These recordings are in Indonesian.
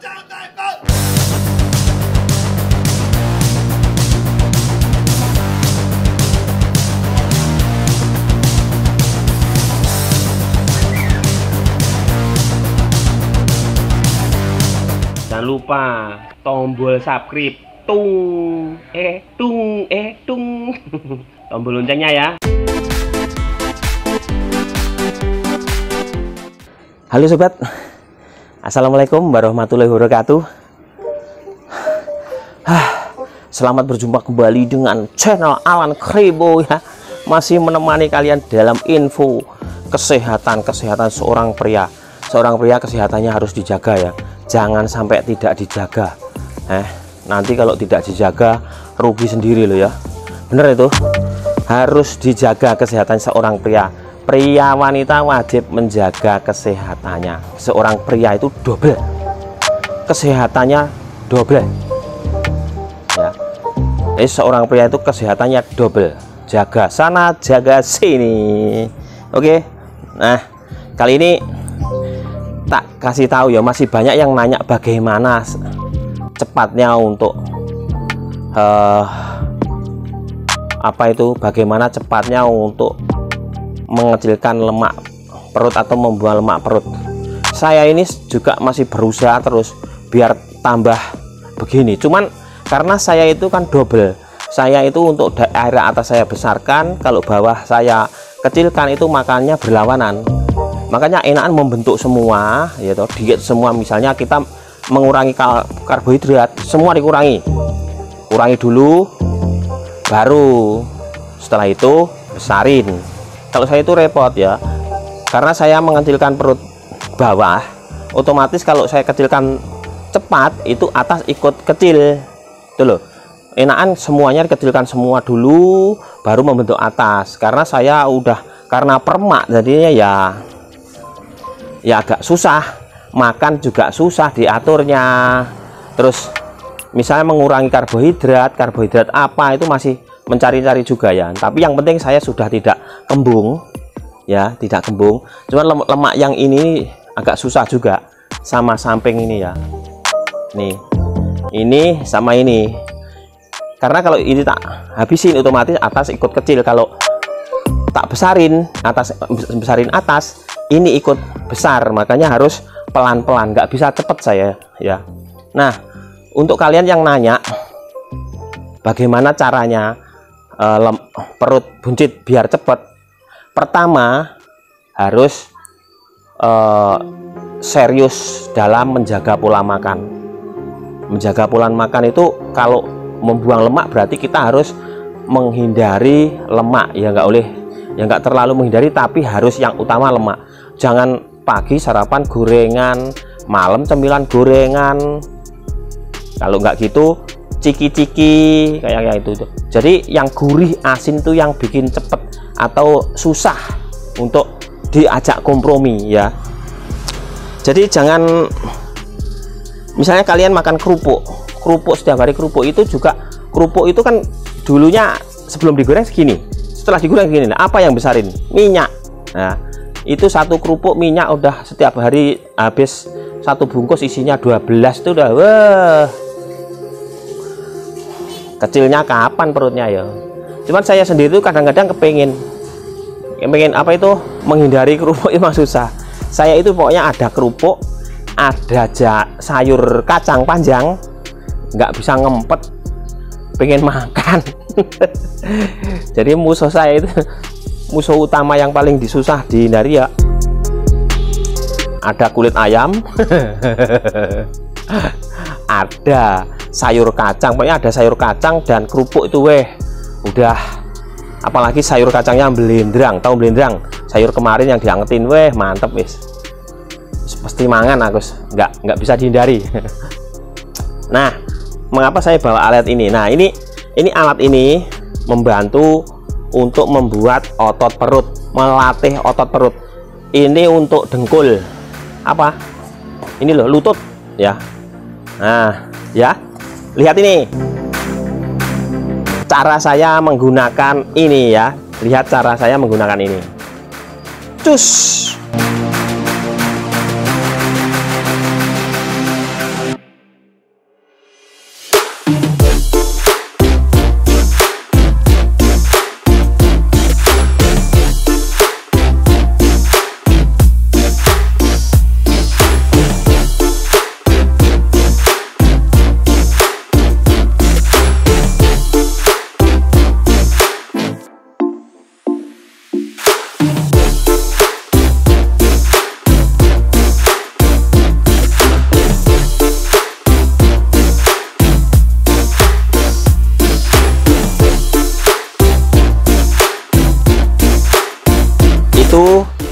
Jangan lupa tombol subscribe. Tung eh tung eh tung. Tombol loncengnya ya. Halo sobat Assalamualaikum warahmatullahi wabarakatuh. Selamat berjumpa kembali dengan channel Alan Krebo ya. Masih menemani kalian dalam info kesehatan-kesehatan seorang pria. Seorang pria kesehatannya harus dijaga ya. Jangan sampai tidak dijaga. Eh, Nanti kalau tidak dijaga rugi sendiri loh ya. Bener itu? Harus dijaga kesehatan seorang pria pria wanita wajib menjaga kesehatannya. Seorang pria itu double. Kesehatannya double. Ya. Jadi seorang pria itu kesehatannya double. Jaga sana jaga sini. Oke? Nah kali ini tak kasih tahu ya masih banyak yang nanya bagaimana cepatnya untuk uh, apa itu? Bagaimana cepatnya untuk mengecilkan lemak perut atau membuang lemak perut. Saya ini juga masih berusaha terus biar tambah begini. Cuman karena saya itu kan double. Saya itu untuk daerah atas saya besarkan kalau bawah saya kecilkan itu makannya berlawanan. Makanya enakan membentuk semua ya toh diet semua. Misalnya kita mengurangi karbohidrat semua dikurangi. Kurangi dulu baru setelah itu besarin kalau saya itu repot ya. Karena saya mengecilkan perut bawah otomatis kalau saya kecilkan cepat itu atas ikut kecil. Itu loh. Enakan semuanya dikecilkan semua dulu baru membentuk atas. Karena saya udah karena permak jadinya ya ya agak susah. Makan juga susah diaturnya. Terus misalnya mengurangi karbohidrat karbohidrat apa itu masih mencari-cari juga ya. Tapi yang penting saya sudah tidak kembung ya tidak kembung. Cuman lemak, yang ini agak susah juga sama samping ini ya. Nih ini sama ini. Karena kalau ini tak habisin otomatis atas ikut kecil. Kalau tak besarin atas besarin atas ini ikut besar. Makanya harus pelan-pelan nggak bisa cepet saya ya. Nah untuk kalian yang nanya bagaimana caranya uh, perut buncit biar cepat pertama harus uh, serius dalam menjaga pola makan. Menjaga pola makan itu kalau membuang lemak berarti kita harus menghindari lemak. Ya nggak boleh ya nggak terlalu menghindari tapi harus yang utama lemak. Jangan pagi sarapan gorengan malam cemilan gorengan. Kalau nggak gitu ciki-ciki kayak kayak itu tuh. Jadi yang gurih asin tuh yang bikin cepet atau susah untuk diajak kompromi ya. Jadi jangan misalnya kalian makan kerupuk, kerupuk setiap hari kerupuk itu juga kerupuk itu kan dulunya sebelum digoreng segini, setelah digoreng segini. Nah, apa yang besarin? Minyak. Nah, itu satu kerupuk minyak udah setiap hari habis satu bungkus isinya 12 itu udah wah kecilnya kapan perutnya ya? Cuman saya sendiri tuh kadang-kadang kepingin kepingin apa itu? Menghindari kerupuk emang susah. Saya itu pokoknya ada kerupuk ada ja, sayur kacang panjang nggak bisa ngempet pengen makan. Jadi musuh saya itu musuh utama yang paling disusah dihindari ya. Ada kulit ayam ada sayur kacang pokoknya ada sayur kacang dan kerupuk itu weh udah. Apalagi sayur kacangnya belendrang tahu belendrang? Sayur kemarin yang diangetin weh mantep wis. Pasti mangan aku nggak nggak bisa dihindari. Nah mengapa saya bawa alat ini? Nah ini ini alat ini membantu untuk membuat otot perut melatih otot perut. Ini untuk dengkul. Apa? Ini loh lutut ya nah ya. Lihat ini. Cara saya menggunakan ini ya. Lihat cara saya menggunakan ini. Cus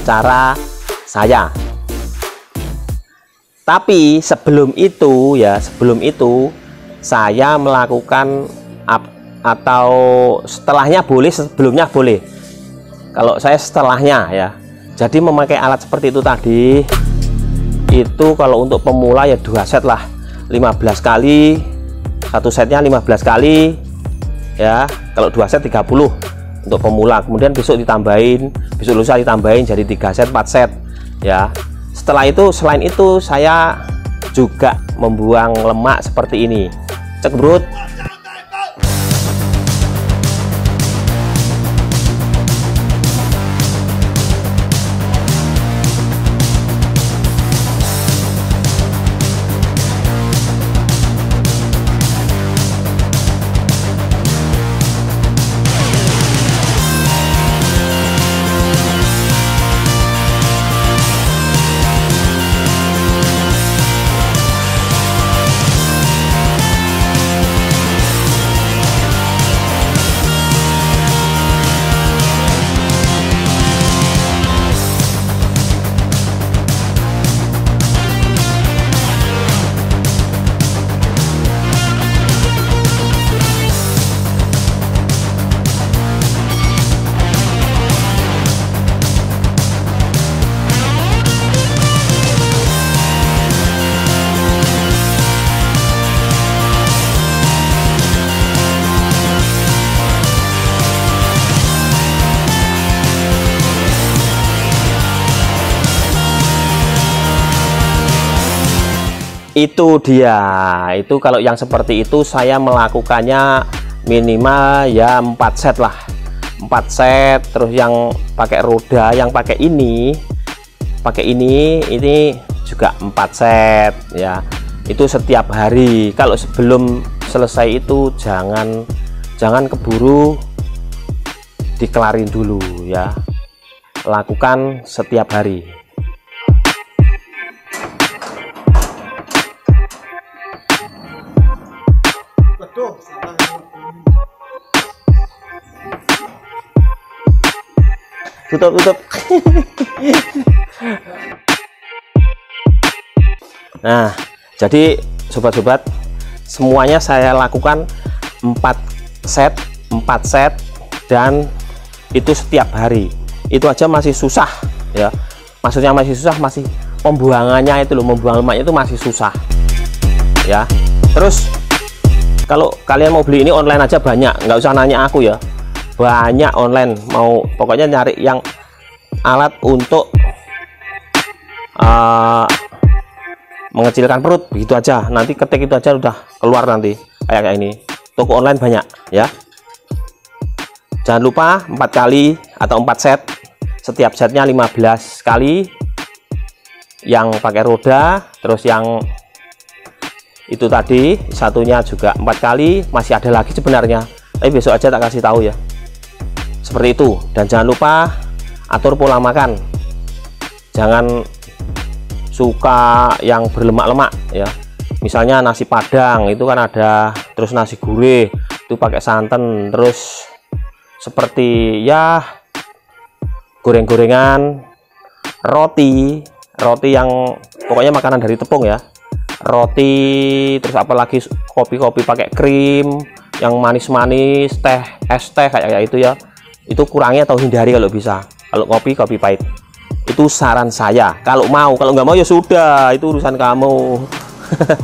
cara saya. Tapi sebelum itu ya sebelum itu saya melakukan atau setelahnya boleh sebelumnya boleh. Kalau saya setelahnya ya. Jadi memakai alat seperti itu tadi itu kalau untuk pemula ya dua set lah. 15 kali satu setnya 15 kali ya. Kalau dua set 30 untuk pemula. Kemudian besok ditambahin besok lusa ditambahin jadi tiga set 4 set ya. Setelah itu selain itu saya juga membuang lemak seperti ini. Cek brut itu dia. Itu kalau yang seperti itu saya melakukannya minimal ya 4 set lah. 4 set terus yang pakai roda yang pakai ini pakai ini ini juga 4 set ya. Itu setiap hari. Kalau sebelum selesai itu jangan jangan keburu dikelarin dulu ya. Lakukan setiap hari tutup tutup. Nah jadi sobat-sobat semuanya saya lakukan 4 set 4 set dan itu setiap hari. Itu aja masih susah ya. Maksudnya masih susah masih pembuangannya itu loh membuang lemaknya itu masih susah ya. Terus kalau kalian mau beli ini online aja banyak nggak usah nanya aku ya banyak online mau pokoknya nyari yang alat untuk uh, mengecilkan perut begitu aja. Nanti ketik itu aja udah keluar nanti kayak kayak ini. Toko online banyak ya. Jangan lupa empat kali atau empat set. Setiap setnya 15 kali. Yang pakai roda terus yang itu tadi satunya juga empat kali. Masih ada lagi sebenarnya tapi besok aja tak kasih tahu ya seperti itu. Dan jangan lupa atur pola makan. Jangan suka yang berlemak-lemak ya. Misalnya nasi padang itu kan ada terus nasi gurih itu pakai santan terus seperti ya goreng-gorengan roti roti yang pokoknya makanan dari tepung ya. Roti terus apalagi kopi-kopi pakai krim yang manis-manis teh es teh kayak itu ya itu kurangi atau hindari kalau bisa. Kalau kopi kopi pahit. Itu saran saya. Kalau mau kalau nggak mau ya sudah. Itu urusan kamu.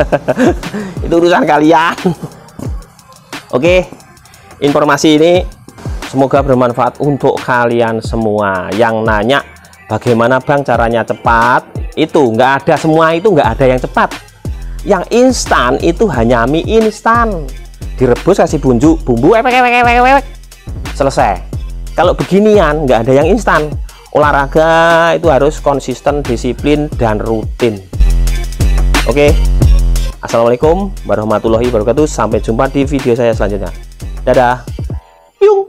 Itu urusan kalian. Oke informasi ini semoga bermanfaat untuk kalian semua. Yang nanya bagaimana bang caranya cepat? Itu nggak ada semua itu nggak ada yang cepat. Yang instan itu hanya mie instan. Direbus kasih bumbu bumbu ewek ewek ewek ewek selesai kalau beginian nggak ada yang instan. Olahraga itu harus konsisten disiplin dan rutin. Oke. Assalamualaikum warahmatullahi wabarakatuh. Sampai jumpa di video saya selanjutnya. Dadah. Yung